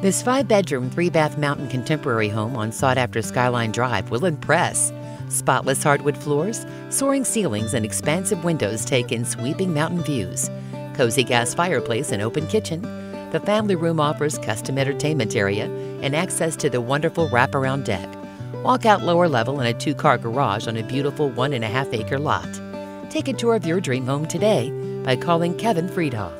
This five bedroom, three bath mountain contemporary home on sought after Skyline Drive will impress. Spotless hardwood floors, soaring ceilings, and expansive windows take in sweeping mountain views. Cozy gas fireplace and open kitchen. The family room offers custom entertainment area and access to the wonderful wraparound deck. Walk out lower level in a two car garage on a beautiful one and a half acre lot. Take a tour of your dream home today by calling Kevin Freadhoff.